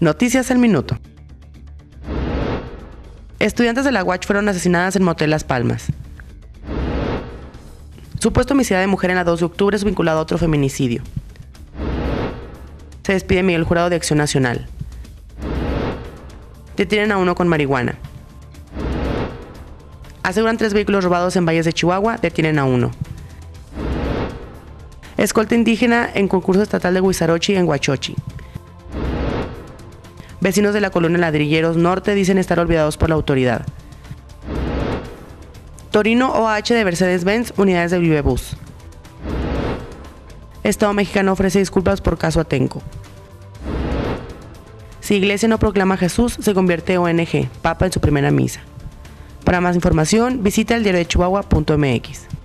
Noticias al minuto. Estudiantes de la Watch fueron asesinadas en Motel Las Palmas. Supuesto homicidio de mujer en la 2 de octubre es vinculado a otro feminicidio. Se despide Miguel Jurado de Acción Nacional. Detienen a uno con marihuana. Aseguran tres vehículos robados en Valles de Chihuahua. Detienen a uno. Escolta indígena en concurso estatal de Huizarochi en Huachochi. Vecinos de la colonia Ladrilleros Norte dicen estar olvidados por la autoridad. Torino OH de Mercedes-Benz, unidades de Vivebus. Estado mexicano ofrece disculpas por caso Atenco. Si Iglesia no proclama Jesús, se convierte en ONG, Papa en su primera misa. Para más información, visita el diario de Chihuahua.mx.